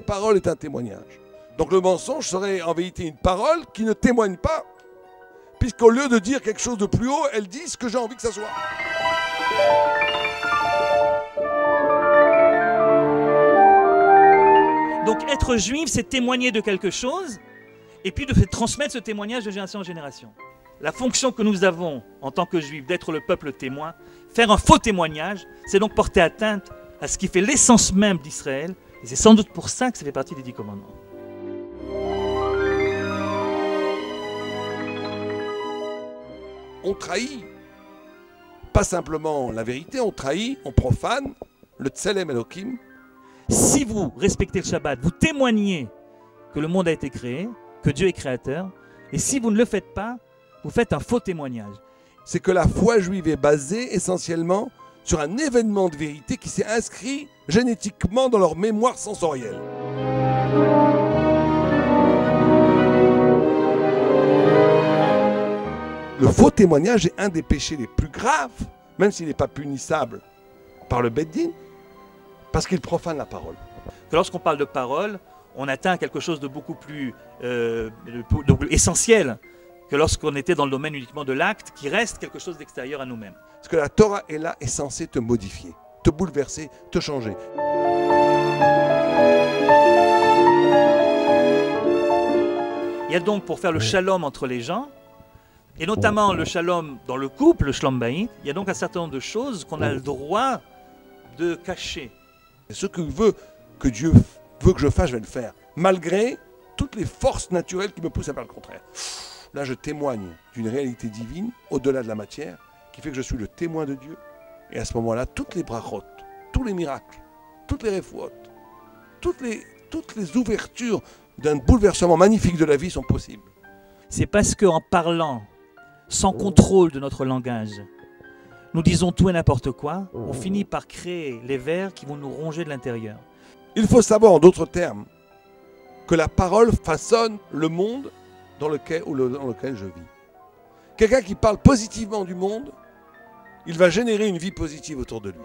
parole est un témoignage. Donc le mensonge serait en vérité une parole qui ne témoigne pas, puisqu'au lieu de dire quelque chose de plus haut, elle dit ce que j'ai envie que ça soit. Donc être juif, c'est témoigner de quelque chose et puis de transmettre ce témoignage de génération en génération. La fonction que nous avons en tant que juifs d'être le peuple témoin, faire un faux témoignage, c'est donc porter atteinte à ce qui fait l'essence même d'Israël. Et c'est sans doute pour ça que ça fait partie des dix commandements. On trahit pas simplement la vérité, on trahit, on profane le Tselem Elohim. Si vous respectez le Shabbat, vous témoignez que le monde a été créé, que Dieu est créateur, et si vous ne le faites pas, vous faites un faux témoignage. C'est que la foi juive est basée essentiellement sur un événement de vérité qui s'est inscrit génétiquement dans leur mémoire sensorielle. Le faux témoignage est un des péchés les plus graves, même s'il n'est pas punissable par le Beddin, parce qu'il profane la parole. Lorsqu'on parle de parole, on atteint quelque chose de beaucoup plus, euh, essentiel que lorsqu'on était dans le domaine uniquement de l'acte, qui reste quelque chose d'extérieur à nous-mêmes. Parce que la Torah est là, est censée te modifier, te bouleverser, te changer. Il y a donc pour faire le shalom entre les gens, et notamment le shalom dans le couple, le shalom baït, il y a donc un certain nombre de choses qu'on a le droit de cacher. Et ce que veut que Dieu veut que je fasse, je vais le faire. Malgré toutes les forces naturelles qui me poussent à faire le contraire. Là, je témoigne d'une réalité divine, au-delà de la matière, qui fait que je suis le témoin de Dieu. Et à ce moment-là, toutes les brachot, tous les miracles, toutes les réfouotes, toutes les, toutes les ouvertures d'un bouleversement magnifique de la vie sont possibles. C'est parce qu'en parlant sans contrôle de notre langage, nous disons tout et n'importe quoi, on finit par créer les vers qui vont nous ronger de l'intérieur. Il faut savoir, en d'autres termes, que la parole façonne le monde dans lequel, je vis. Quelqu'un qui parle positivement du monde, il va générer une vie positive autour de lui.